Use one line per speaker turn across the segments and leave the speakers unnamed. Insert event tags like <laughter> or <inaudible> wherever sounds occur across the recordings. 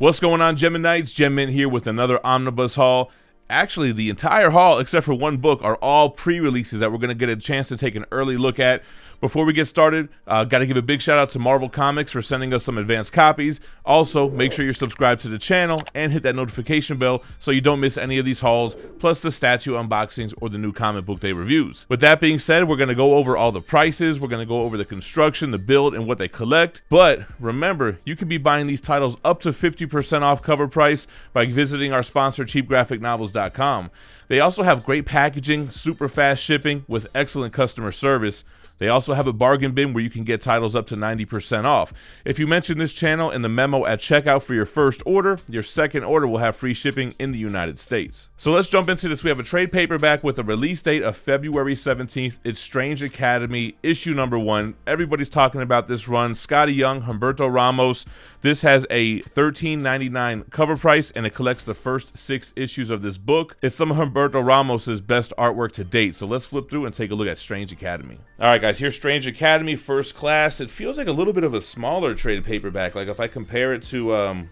What's going on, Geminites? Gem Mint here with another omnibus haul. Actually, the entire haul, except for one book, are all pre-releases that we're going to get a chance to take an early look at. Before we get started, uh, got to give a big shout out to Marvel Comics for sending us some advanced copies. Also, make sure you're subscribed to the channel and hit that notification bell so you don't miss any of these hauls, plus the statue unboxings or the new comic book day reviews. With that being said, we're going to go over all the prices, we're going to go over the construction, the build, and what they collect. But remember, you can be buying these titles up to 50% off cover price by visiting our sponsor, cheapgraphicnovels.com. They also have great packaging, super fast shipping with excellent customer service. They also have a bargain bin where you can get titles up to 90% off. If you mention this channel in the memo at checkout for your first order, your second order will have free shipping in the United States. So let's jump into this. We have a trade paperback with a release date of February 17th. It's Strange Academy, issue number one. Everybody's talking about this run. Skottie Young, Humberto Ramos. This has a $13.99 cover price and it collects the first six issues of this book. It's some of Humberto Ramos's best artwork to date. So let's flip through and take a look at Strange Academy. All right, guys, here's Strange Academy, first class. It feels like a little bit of a smaller trade paperback. Like if I compare it to um,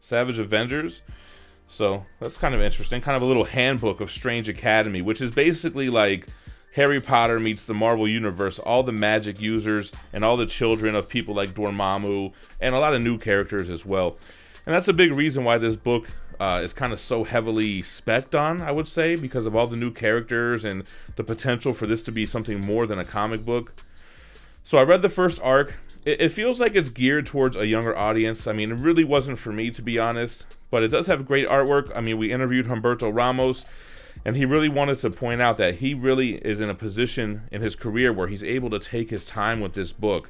Savage Avengers, so that's kind of interesting. Kind of a little handbook of Strange Academy, which is basically like Harry Potter meets the Marvel Universe, all the magic users and all the children of people like Dormammu and a lot of new characters as well. And that's a big reason why this book uh, is kind of so heavily specced on, I would say, because of all the new characters and the potential for this to be something more than a comic book. So I read the first arc. It, it feels like it's geared towards a younger audience. I mean, it really wasn't for me, to be honest but it does have great artwork. I mean, we interviewed Humberto Ramos, and he really wanted to point out that he really is in a position in his career where he's able to take his time with this book.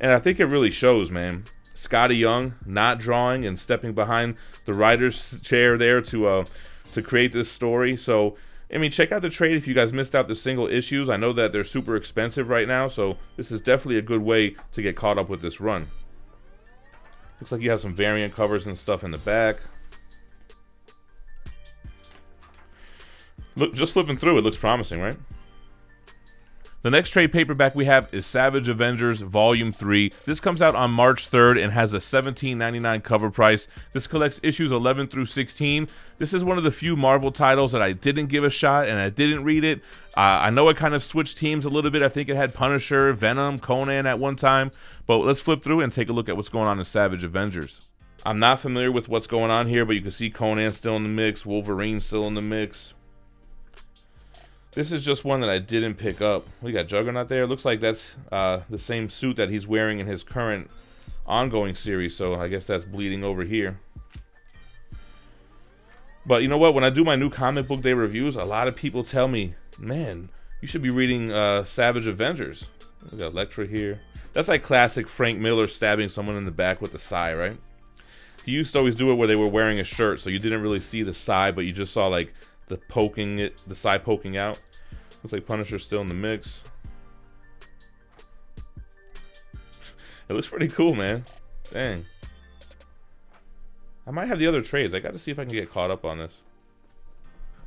And I think it really shows, man. Skottie Young not drawing and stepping behind the writer's chair there to uh, to create this story. So, I mean, check out the trade if you guys missed out the single issues. I know that they're super expensive right now, so this is definitely a good way to get caught up with this run. Looks like you have some variant covers and stuff in the back. Look, just flipping through, it looks promising, right? The next trade paperback we have is Savage Avengers Volume 3. This comes out on March 3rd and has a $17.99 cover price. This collects issues 11 through 16. This is one of the few Marvel titles that I didn't give a shot and I didn't read it. Uh, I know it kind of switched teams a little bit. I think it had Punisher, Venom, Conan at one time. But let's flip through and take a look at what's going on in Savage Avengers. I'm not familiar with what's going on here, but you can see Conan still in the mix, Wolverine still in the mix. This is just one that I didn't pick up. We got Juggernaut there. Looks like that's uh, the same suit that he's wearing in his current ongoing series, so I guess that's bleeding over here. But you know what? When I do my new comic book day reviews, a lot of people tell me, man, you should be reading uh, Savage Avengers. We got Elektra here. That's like classic Frank Miller stabbing someone in the back with a sai, right? He used to always do it where they were wearing a shirt, so you didn't really see the sai, but you just saw like the poking it, the side poking out. Looks like Punisher's still in the mix. It looks pretty cool, man. Dang. I might have the other trades. I got to see if I can get caught up on this.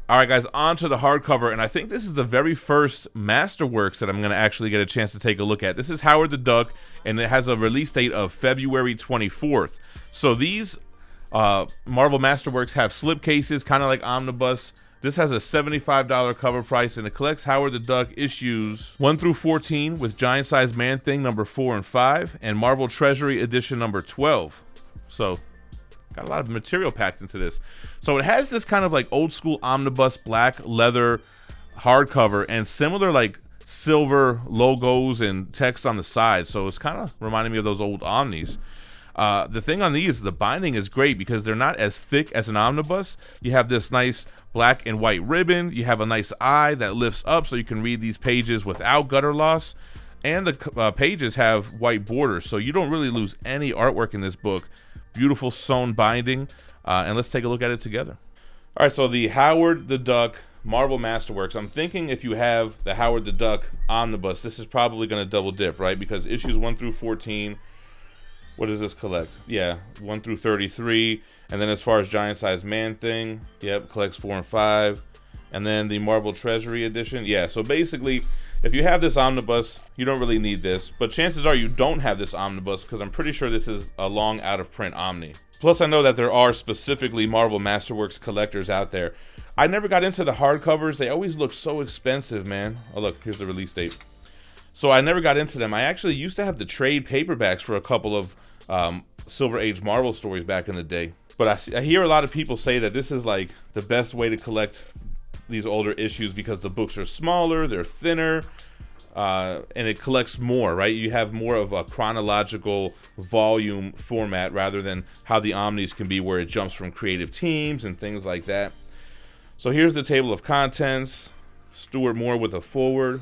All right, guys, on to the hardcover, and I think this is the very first Masterworks that I'm going to actually get a chance to take a look at. This is Howard the Duck, and it has a release date of February 24th. So these uh, Marvel Masterworks have slipcases, kind of like Omnibus. This has a $75 cover price and it collects Howard the Duck issues 1 through 14 with Giant Size Man Thing number 4 and 5 and Marvel Treasury edition number 12. So, got a lot of material packed into this. So, it has this kind of like old school omnibus black leather hardcover and similar like silver logos and text on the side. So, it's kind of reminding me of those old Omnis. Uh, the thing on these, the binding is great because they're not as thick as an omnibus. You have this nice black and white ribbon. You have a nice eye that lifts up so you can read these pages without gutter loss. And the uh, pages have white borders, so you don't really lose any artwork in this book. Beautiful sewn binding. Uh, and let's take a look at it together. All right, so the Howard the Duck Marvel Masterworks. I'm thinking if you have the Howard the Duck omnibus, this is probably going to double dip, right? Because issues 1 through 14 what does this collect? Yeah, 1 through 33. And then as far as Giant Size Man thing, yep, collects 4 and 5. And then the Marvel Treasury Edition. Yeah, so basically, if you have this omnibus, you don't really need this. But chances are you don't have this omnibus because I'm pretty sure this is a long out of print Omni. Plus, I know that there are specifically Marvel Masterworks collectors out there. I never got into the hardcovers. They always look so expensive, man. Oh, look, here's the release date. So I never got into them. I actually used to have the trade paperbacks for a couple of um, Silver Age Marvel stories back in the day. But I, see, I hear a lot of people say that this is like the best way to collect these older issues because the books are smaller, they're thinner, uh, and it collects more, right? You have more of a chronological volume format rather than how the Omnis can be, where it jumps from creative teams and things like that. So here's the table of contents. Stuart Moore with a foreword.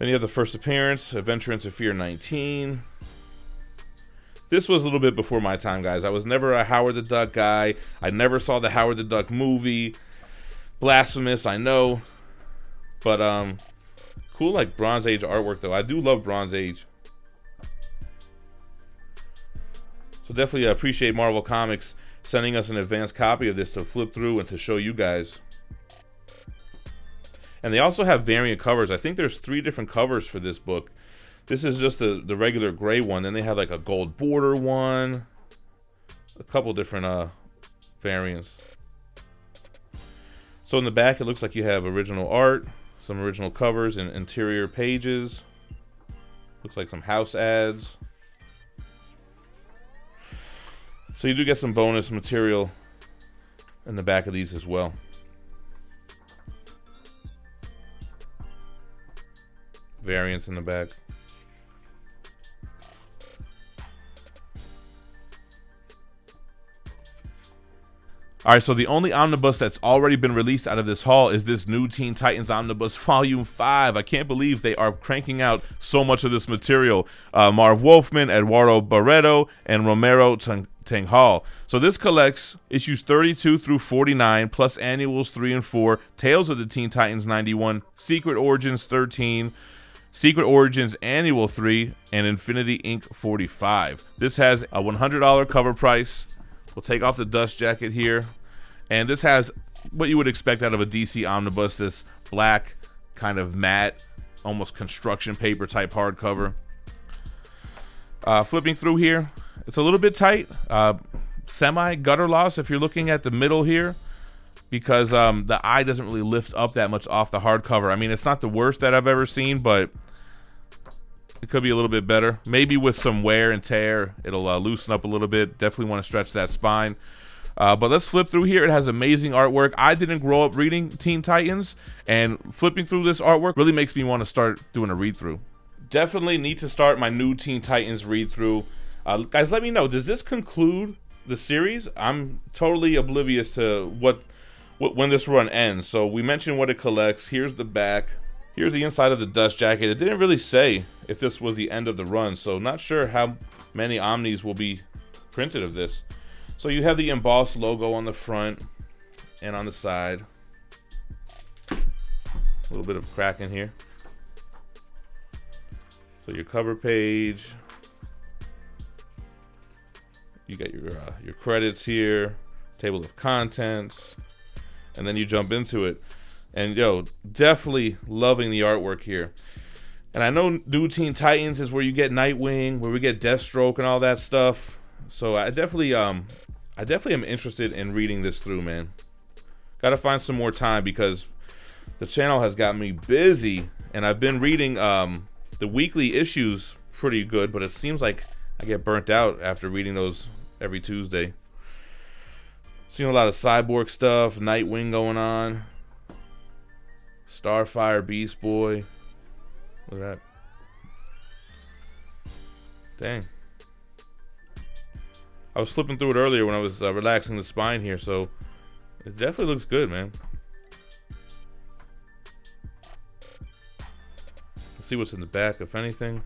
Then you have the first appearance, Adventure into Fear 19. This was a little bit before my time, guys. I was never a Howard the Duck guy. I never saw the Howard the Duck movie. Blasphemous, I know. But, um, cool, like, Bronze Age artwork, though. I do love Bronze Age. So definitely appreciate Marvel Comics sending us an advanced copy of this to flip through and to show you guys. And they also have variant covers. I think there's three different covers for this book. This is just the, the regular gray one. Then they have like a gold border one. A couple different uh, variants. So in the back, it looks like you have original art, some original covers and interior pages. Looks like some house ads. So you do get some bonus material in the back of these as well. Variants in the back. All right, so the only omnibus that's already been released out of this haul is this new Teen Titans Omnibus Volume 5. I can't believe they are cranking out so much of this material. Uh, Marv Wolfman, Eduardo Barreto, and Romeo Tanghal. So this collects issues 32 through 49, plus annuals 3 and 4, Tales of the Teen Titans 91, Secret Origins 13, Secret Origins Annual 3, and Infinity Inc. 45. This has a $100 cover price. We'll take off the dust jacket here. And this has what you would expect out of a DC Omnibus, this black, kind of matte, almost construction paper type hardcover. Uh, flipping through here, it's a little bit tight. Uh, semi gutter loss if you're looking at the middle here because um, the eye doesn't really lift up that much off the hardcover. I mean, it's not the worst that I've ever seen, but it could be a little bit better. Maybe with some wear and tear, it'll uh, loosen up a little bit. Definitely want to stretch that spine. Uh, but let's flip through here. It has amazing artwork. I didn't grow up reading Teen Titans, and flipping through this artwork really makes me want to start doing a read through. Definitely need to start my new Teen Titans read through. Uh, guys, let me know. Does this conclude the series? I'm totally oblivious to what, what when this run ends. So we mentioned what it collects. Here's the back. Here's the inside of the dust jacket. It didn't really say if this was the end of the run, so not sure how many Omnis will be printed of this. So you have the embossed logo on the front and on the side. A little bit of crack in here. So your cover page. You got your uh, your credits here, table of contents, and then you jump into it. And yo, definitely loving the artwork here. And I know New Teen Titans is where you get Nightwing, where we get Deathstroke and all that stuff. So I definitely um I definitely am interested in reading this through, man. Got to find some more time because the channel has got me busy and I've been reading um the weekly issues pretty good, but it seems like I get burnt out after reading those every Tuesday. Seen a lot of cyborg stuff, Nightwing going on. Starfire, Beast Boy. Look at that. Dang. I was flipping through it earlier when I was uh, relaxing the spine here, so it definitely looks good, man. Let's see what's in the back, if anything.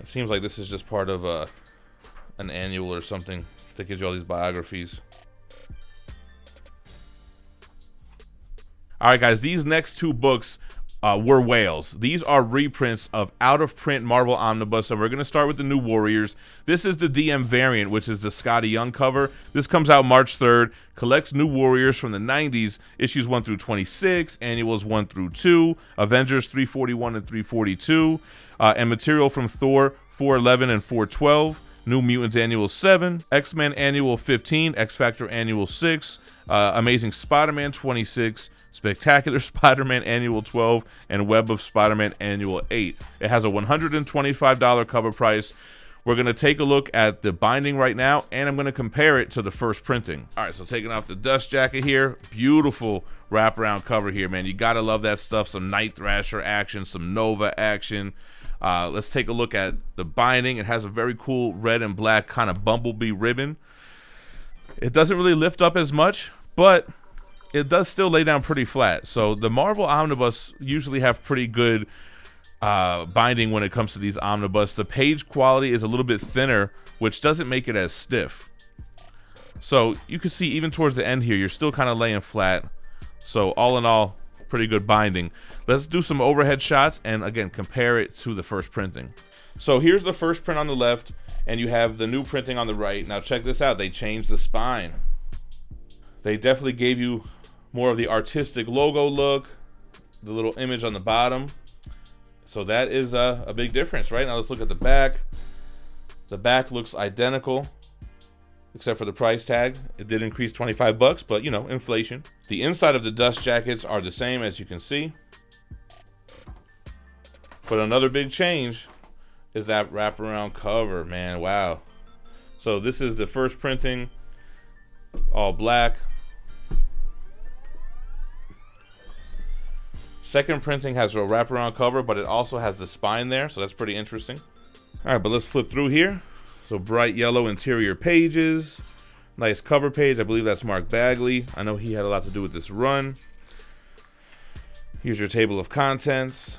It seems like this is just part of uh, an annual or something that gives you all these biographies. All right, guys, these next two books uh, were whales. These are reprints of out of print Marvel Omnibus, and we're going to start with the new Warriors. This is the DM variant, which is the Skottie Young cover. This comes out March 3rd, collects new Warriors from the 90s, issues 1 through 26, annuals 1 through 2, Avengers 341 and 342, uh, and material from Thor 411 and 412. New Mutants Annual 7, X Men Annual 15, X Factor Annual 6, uh, Amazing Spider Man 26, Spectacular <laughs> Spider Man Annual 12, and Web of Spider Man Annual 8. It has a $125 cover price. We're going to take a look at the binding right now, and I'm going to compare it to the first printing. All right, so taking off the dust jacket here. Beautiful wraparound cover here, man. You got to love that stuff. Some Night Thrasher action, some Nova action. Uh, let's take a look at the binding. It has a very cool red and black kind of bumblebee ribbon. It doesn't really lift up as much, but it does still lay down pretty flat. So the Marvel Omnibus usually have pretty good uh, binding when it comes to these Omnibus. The page quality is a little bit thinner, which doesn't make it as stiff. So you can see even towards the end here, you're still kind of laying flat. So all in all, pretty good binding. Let's do some overhead shots and again, compare it to the first printing. So here's the first print on the left and you have the new printing on the right. Now check this out, they changed the spine. They definitely gave you more of the artistic logo look, the little image on the bottom. So that is a, a big difference, right? Now let's look at the back. The back looks identical except for the price tag. It did increase 25 bucks, but you know, inflation. The inside of the dust jackets are the same as you can see. But another big change is that wraparound cover, man. Wow. So this is the first printing, all black. Second printing has a wraparound cover, but it also has the spine there, so that's pretty interesting. All right, but let's flip through here. So bright yellow interior pages. Nice cover page. I believe that's Mark Bagley. I know he had a lot to do with this run. Here's your table of contents.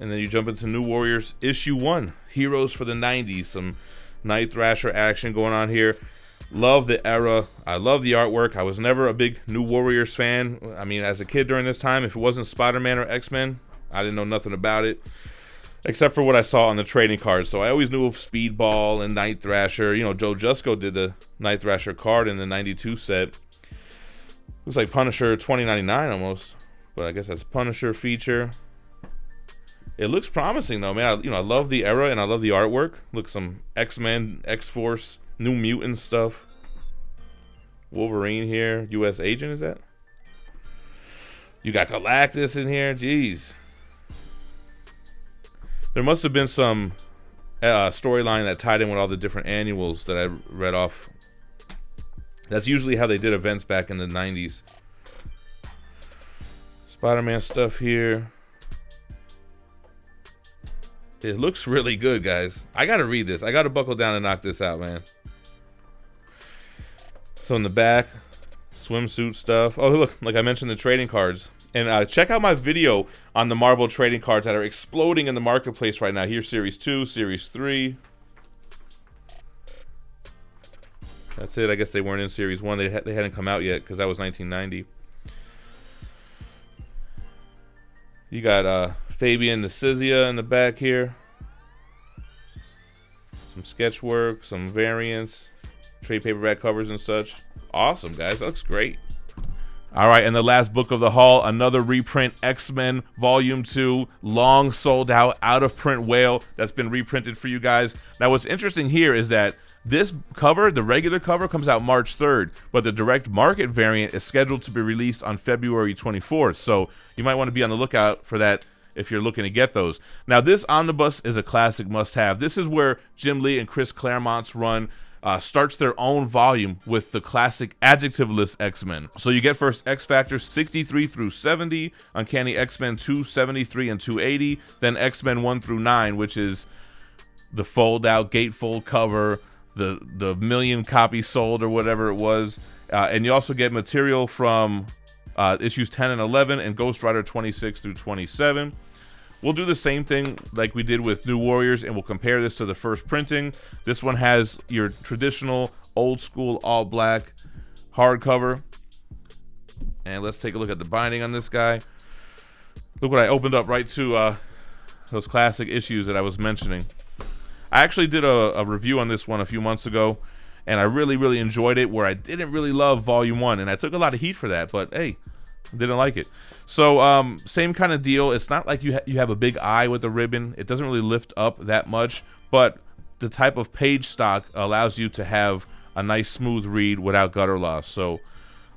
And then you jump into New Warriors issue one. Heroes for the 90s. Some Night Thrasher action going on here. Love the era. I love the artwork. I was never a big New Warriors fan. I mean, as a kid during this time, if it wasn't Spider-Man or X-Men, I didn't know nothing about it except for what I saw on the trading cards. So I always knew of Speedball and Night Thrasher. You know, Joe Jusko did the Night Thrasher card in the 92 set. Looks like Punisher 2099 almost, but I guess that's Punisher feature. It looks promising though, man. I, you know, I love the era and I love the artwork. Look, some X-Men, X-Force, New Mutant stuff. Wolverine here, U.S. Agent is that? You got Galactus in here, jeez there must have been some uh, storyline that tied in with all the different annuals that I read off. That's usually how they did events back in the 90s. Spider-Man stuff here. It looks really good, guys. I gotta read this. I gotta buckle down and knock this out, man. So in the back, swimsuit stuff. Oh, look, like I mentioned, the trading cards. And uh, check out my video on the Marvel trading cards that are exploding in the marketplace right now. Here's Series 2, Series 3. That's it. I guess they weren't in Series 1. They, ha they hadn't come out yet because that was 1990. You got uh, Fabian Nicieza in the back here. Some sketch work, some variants, trade paperback covers and such. Awesome, guys. That looks great. All right, and the last book of the haul, another reprint, X-Men Volume 2, long sold out, out of print whale that's been reprinted for you guys. Now, what's interesting here is that this cover, the regular cover, comes out March 3rd, but the direct market variant is scheduled to be released on February 24th. So you might want to be on the lookout for that if you're looking to get those. Now, this omnibus is a classic must have. This is where Jim Lee and Chris Claremont's run uh, starts their own volume with the classic adjectiveless X-Men. So you get first X Factor 63 through 70, Uncanny X-Men 273 and 280, then X-Men 1 through 9, which is the fold out gatefold cover, the the million copies sold or whatever it was. Uh, and you also get material from uh, issues 10 and 11 and Ghost Rider 26 through 27. We'll do the same thing like we did with New Warriors, and we'll compare this to the first printing. This one has your traditional old school all black hardcover. And let's take a look at the binding on this guy. Look what I opened up right to uh, those classic issues that I was mentioning. I actually did a, a, review on this one a few months ago, and I really, really enjoyed it. Where I didn't really love Volume One, and I took a lot of heat for that. But hey, didn't like it. So um, same kind of deal. It's not like you ha you have a big eye with the ribbon. It doesn't really lift up that much, but the type of page stock allows you to have a nice smooth read without gutter loss. So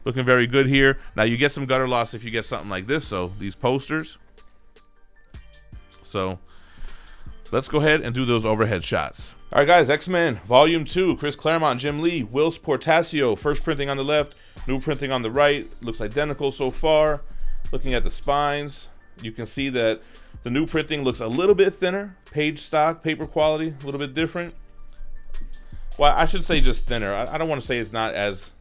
looking very good here. Now you get some gutter loss if you get something like this. So these posters. So let's go ahead and do those overhead shots. All right, guys, X-Men Volume 2, Chris Claremont, Jim Lee, Whilce Portacio, first printing on the left, new printing on the right. Looks identical so far. Looking at the spines, you can see that the new printing looks a little bit thinner. Page stock, paper quality, a little bit different. Well, I should say just thinner. I, don't want to say it's not as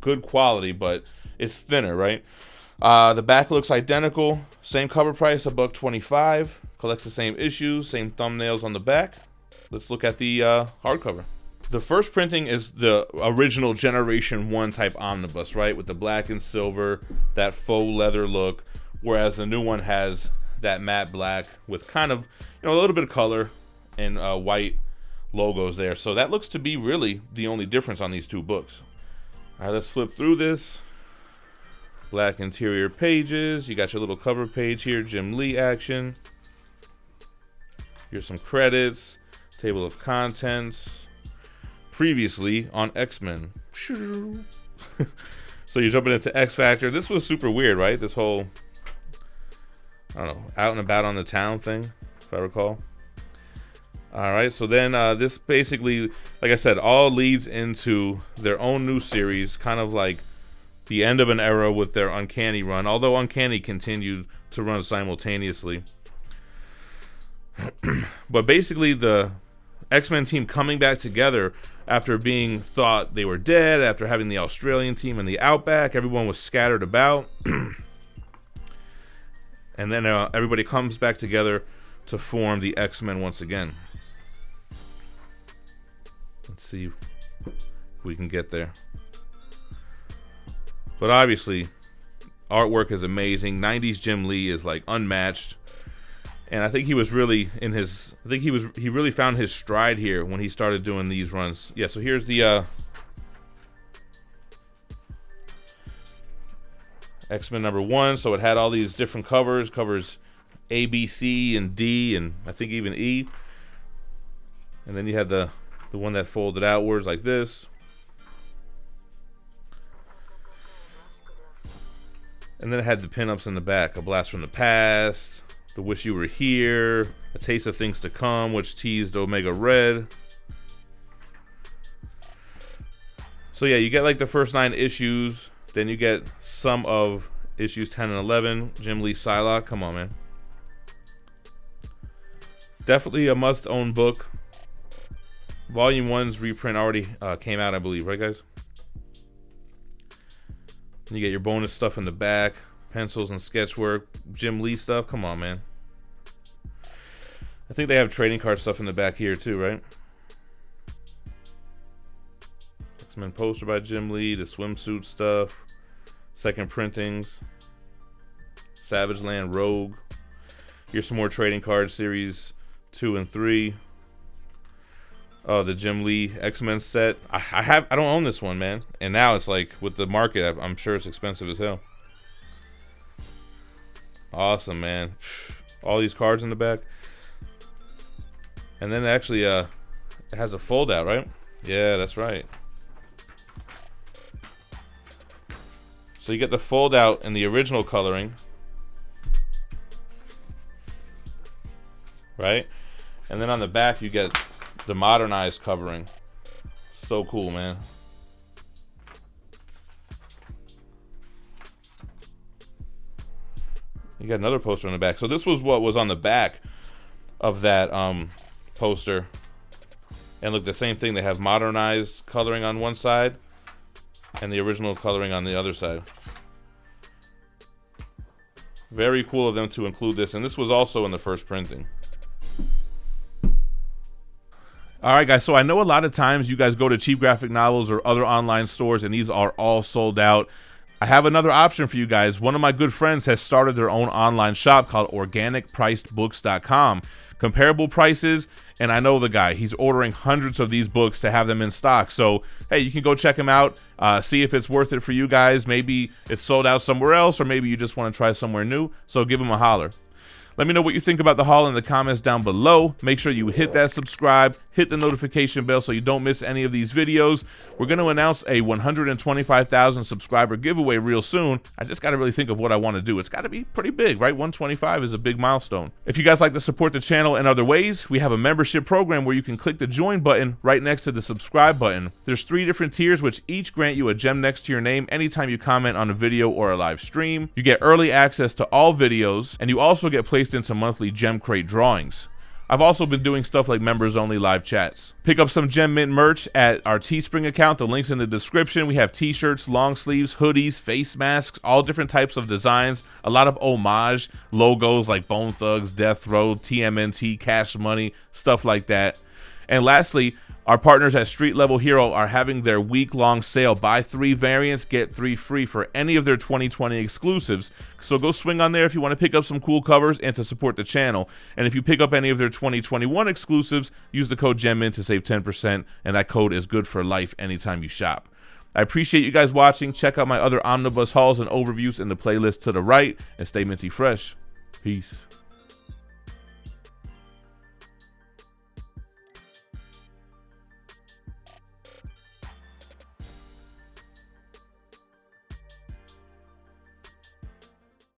good quality, but it's thinner, right? Uh, the back looks identical. Same cover price, a buck twenty-five. Collects the same issues, same thumbnails on the back. Let's look at the uh, hardcover. The first printing is the original Generation 1 type omnibus, right? With the black and silver, that faux leather look. Whereas the new one has that matte black with kind of, you know, a little bit of color and uh, white logos there. So that looks to be really the only difference on these two books. All right, let's flip through this. Black interior pages. You got your little cover page here, Jim Lee action. Here's some credits, table of contents. Previously on X-Men. <laughs> so you're jumping into X Factor. This was super weird, right? This whole, I don't know, out and about on the town thing, if I recall. All right, so then uh, this basically, like I said, all leads into their own new series, kind of like the end of an era with their Uncanny run, although Uncanny continued to run simultaneously. <clears throat> but basically, the X Men team coming back together after being thought they were dead, after having the Australian team in the outback, everyone was scattered about. <clears throat> and then uh, everybody comes back together to form the X Men once again. Let's see if we can get there. But obviously, artwork is amazing. 90s Jim Lee is like unmatched and I think he was really in his. I think he was he really found his stride here when he started doing these runs. Yeah. So here's the uh, X Men number one. So it had all these different covers, covers A, B, C, and D, and I think even E. And then you had the the one that folded outwards like this. And then it had the pinups in the back, a blast from the past, the Wish You Were Here, A Taste of Things to Come, which teased Omega Red. So yeah, you get like the first nine issues, then you get some of issues 10 and 11. Jim Lee Psylocke, come on, man. Definitely a must-own book. Volume 1's reprint already uh, came out, I believe, right, guys? You get your bonus stuff in the back pencils and sketch work, Jim Lee stuff. Come on, man. I think they have trading card stuff in the back here too, right? X-Men poster by Jim Lee, the swimsuit stuff, second printings, Savage Land Rogue. Here's some more trading card series two and three. Oh, the Jim Lee X-Men set. I, I have I don't own this one, man. And now it's like with the market, I'm sure it's expensive as hell. Awesome, man. All these cards in the back. And then actually uh it has a fold out, right? Yeah, that's right. So you get the fold out in the original coloring. Right? And then on the back you get the modernized covering. So cool, man. You got another poster on the back. So this was what was on the back of that um, poster. And look, the same thing. They have modernized coloring on one side and the original coloring on the other side. Very cool of them to include this. And this was also in the first printing. All right, guys. So I know a lot of times you guys go to cheap graphic novels or other online stores and these are all sold out. I have another option for you guys. One of my good friends has started their own online shop called organicpricedbooks.com. Comparable prices, and I know the guy. He's ordering hundreds of these books to have them in stock. So, hey, you can go check him out, uh, see if it's worth it for you guys. Maybe it's sold out somewhere else, or maybe you just want to try somewhere new. So, give him a holler. Let me know what you think about the haul in the comments down below. Make sure you hit that subscribe, hit the notification bell so you don't miss any of these videos. We're going to announce a 125,000 subscriber giveaway real soon. I just got to really think of what I want to do. It's got to be pretty big, right? 125 is a big milestone. If you guys like to support the channel in other ways, we have a membership program where you can click the join button right next to the subscribe button. There's three different tiers which each grant you a gem next to your name anytime you comment on a video or a live stream. You get early access to all videos and you also get placed placed into monthly Gem Crate drawings. I've also been doing stuff like members only live chats. Pick up some Gem Mint merch at our Teespring account. The link's in the description. We have t shirts, long sleeves, hoodies, face masks, all different types of designs. A lot of homage logos like Bone Thugs, Death Row, TMNT, Cash Money, stuff like that. And lastly, our partners at Street Level Hero are having their week long sale. Buy three variants, get three free for any of their 2020 exclusives. So go swing on there if you want to pick up some cool covers and to support the channel. And if you pick up any of their 2021 exclusives, use the code GEMMINT to save 10%. And that code is good for life anytime you shop. I appreciate you guys watching. Check out my other omnibus hauls and overviews in the playlist to the right. And stay minty fresh. Peace.